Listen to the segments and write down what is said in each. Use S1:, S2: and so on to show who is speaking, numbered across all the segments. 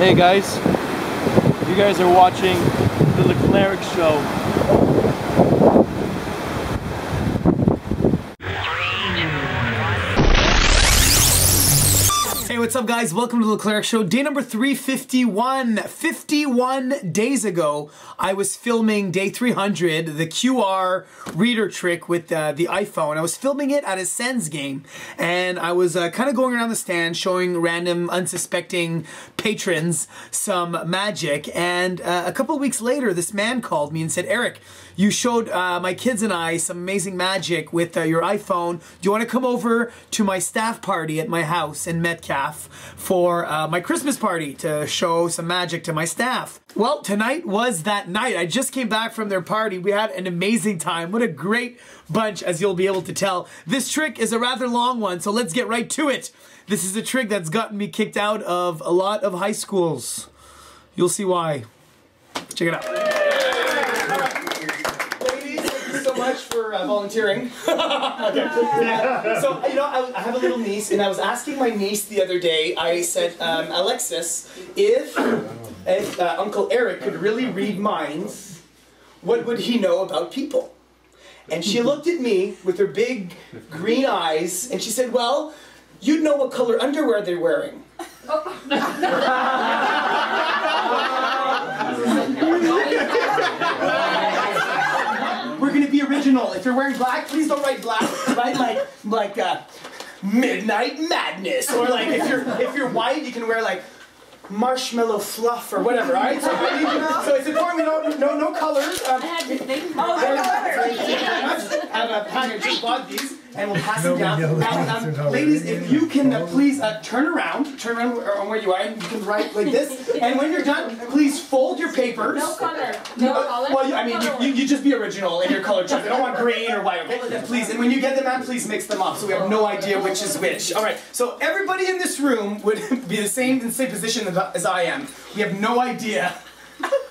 S1: Hey guys, you guys are watching the Leclerc show.
S2: What's up, guys? Welcome to the Leclerc Show. Day number 351. 51 days ago, I was filming day 300, the QR reader trick with uh, the iPhone. I was filming it at a Sens game, and I was uh, kind of going around the stand showing random, unsuspecting patrons some magic. And uh, a couple weeks later, this man called me and said, Eric, you showed uh, my kids and I some amazing magic with uh, your iPhone. Do you want to come over to my staff party at my house in Metcalfe for uh, my Christmas party to show some magic to my staff? Well, tonight was that night. I just came back from their party. We had an amazing time. What a great bunch, as you'll be able to tell. This trick is a rather long one, so let's get right to it. This is a trick that's gotten me kicked out of a lot of high schools. You'll see why. Check it out. Ladies, thank you so much for uh, volunteering. Okay. So, you know, I, I have a little niece, and I was asking my niece the other day, I said, um, Alexis, if, if uh, Uncle Eric could really read minds, what would he know about people? And she looked at me with her big green eyes, and she said, Well, you'd know what color underwear they're wearing. We're gonna be original. If you're wearing black, please don't write black. Write like like uh, midnight madness, or like if you're if you're white, you can wear like marshmallow fluff or whatever. All right. So, so it's important we know no no colors. Um,
S3: I had to think.
S2: Oh, thank you very much. I have a package just bought these, and we'll pass them down. Now, um, ladies, if you can uh, please uh, turn around, turn around on where you are, and you can write like this. And when you're done, please fold your papers.
S3: No color. No
S2: Uh,
S3: color.
S2: Well, you- I mean, you, you, you just be original in your color choice. I don't want green or white, okay? Please, and when you get them out, please mix them up so we have no idea which is which. All right, so everybody in this room would be the same in the same position as, as I am. We have no idea.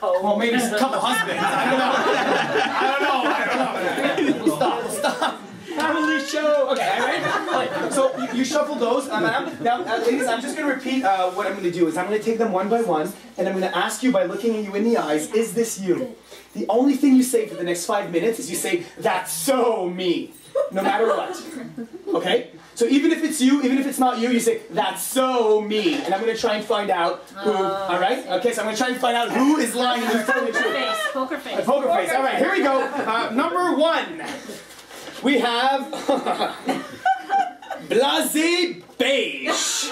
S2: Oh. Well, maybe a couple husbands. I don't know. I don't know. I don't know. We'll stop. We'll stop. Family show. Okay, all right. All right. So you, you shuffle those. Um, I'm- now, uh, ladies, I'm just going to repeat uh, what I'm going to do. Is I'm going to take them one by one, and I'm going to ask you by looking at you in the eyes, is this you? The only thing you say for the next five minutes is you say, "That's so me," no matter what. Okay. So even if it's you, even if it's not you, you say, "That's so me," and I'm going to try and find out who. all right. Okay. So I'm going to try and find out who is lying and who's telling the truth.
S3: face. Poker face.
S2: Poker face. All right, here we go. Uh, number one, we have Blase Beige.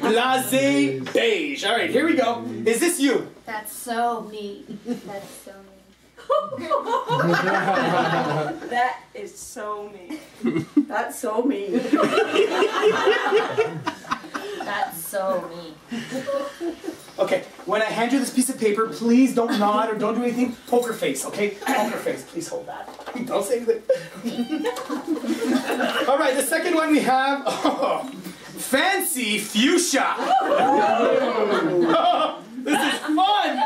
S2: Blase Beige. All right, here we go. Is this you?
S4: That's so me. That's so me.
S5: That is so me. That's so me.
S4: That's so me.
S2: Okay, when I hand you this piece of paper, please don't nod or don't do anything. Poker face, okay? Poker face. Please hold that. Don't say anything. All right, the second one we have oh, Fancy Fuchsia. Oh. this is fun.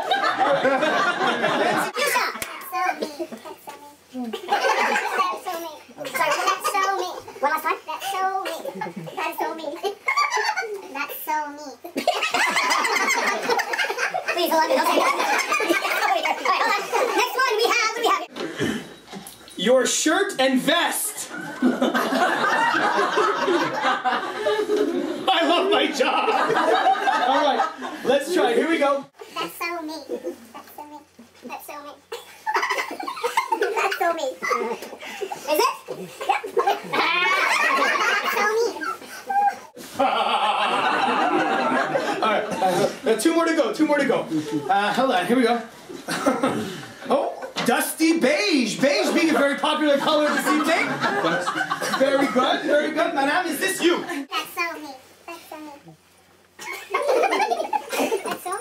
S6: That's so me. Sorry, that's so me. One last time. That's so me. That's so me. That's so me. Please hold on. Don't say that. Wait, all right, hold on. Next one we have. What do we have?
S2: Your shirt and vest. I love my job. All right, let's try. Here we go.
S6: That's so me. That's so me. That's so me. That's so me. Is it? Yep. That's so me.
S2: All right, uh, two more to go. Two more to go. Uh, hold on. Here we go. dusty beige. Beige being a very popular color this evening. Very good. Very good, madame. Is this you?
S6: That's so me. That's so me. That's so me.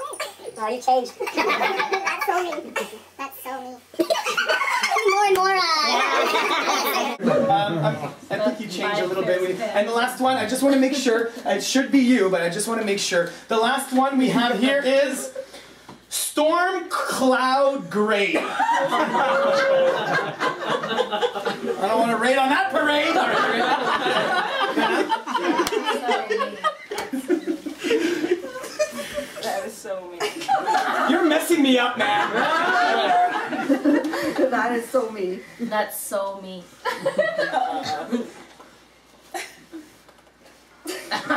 S6: Oh, you changed. That's so me. That's so me. more and more. Uh,
S2: Um, I'm- I think you changed a little bit. We- And the last one, I just want to make sure, it should be you, but I just want to make sure. The last one we have here is Storm Cloud Gray. I don't want to raid on that parade. All right,
S5: so me.
S2: You're messing me up, man.
S5: That is so me.
S4: That's so me.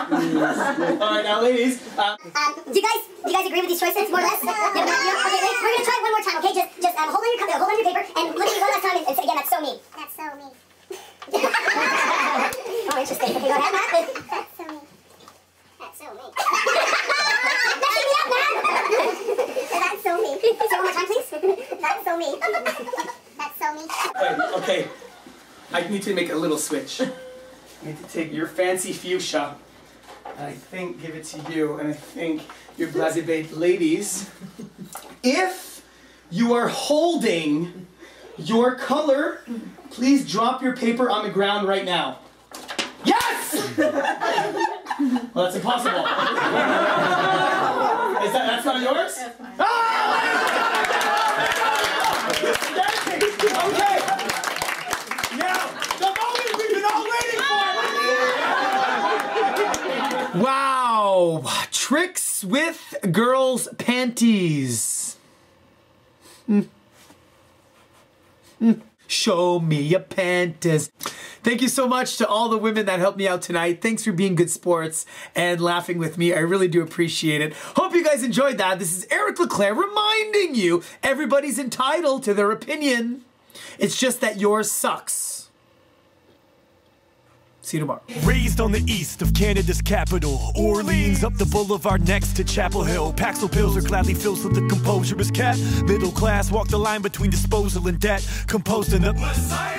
S2: All right, now, ladies. Um,
S6: Um, do you guys do you guys agree with these choices more or less? Yeah, yeah, yeah. Okay, wait, we're gonna try it one more time. Okay, just just um, hold on your cup, hold on your paper, and look at me one last time and, and say again. That's so me. That's so me. oh, interesting. Okay, go ahead, Matt. That's so me. That's so me. Messing me up, man. That's so me. Say one more time, please. That's so me. That's so me.
S2: wait, okay. I need to make a little switch. I need to take your fancy fuchsia, and I think give it to you, and I think your Blase Beige ladies. If you are holding your color, please drop your paper on the ground right now. Yes! well, that's impossible. Is that that's not yours? Okay. Now, the moment we've been all waiting for. Wow, tricks with girls' panties. Hmm. Hmm. Show me your panties. Thank you so much to all the women that helped me out tonight. Thanks for being good sports and laughing with me. I really do appreciate it. Hope you guys enjoyed that. This is Eric Leclerc reminding you everybody's entitled to their opinion. It's just that yours sucks. See you tomorrow.
S3: Raised on the east of Canada's capital, Orleans, up the boulevard next to Chapel Hill. Paxil pills are gladly filled so the composure is kept. Middle class walk the line between disposal and debt. Composed in the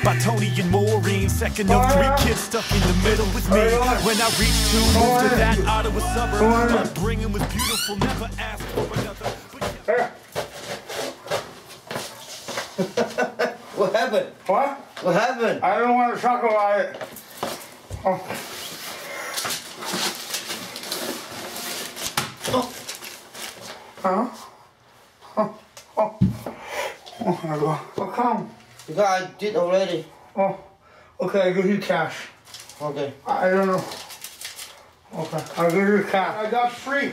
S3: by Tony and Maureen. Second of three kids stuck in the middle with me. When I reached two, moved to that Ottawa suburb. Upbringing was beautiful, never asked for another. But
S7: What happened?
S8: What?
S7: What happened?
S8: I don't want to talk about it. Oh. Huh? Oh, oh. Oh my god. What come?
S7: Because I did already.
S8: Oh, okay, I give you cash.
S7: Okay.
S8: I I don't know. Okay, I'll give you cash. I got free.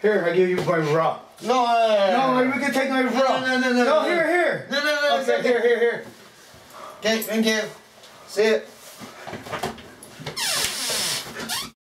S8: Here, I give you my raw.
S7: No,
S8: No,
S7: no,
S8: you can take my raw.
S7: no, no, no, no,
S8: No,
S7: no.
S8: here, here.
S7: No, no, no.
S8: Okay, here, here, here.
S7: Okay, thank you. See it. Thank you.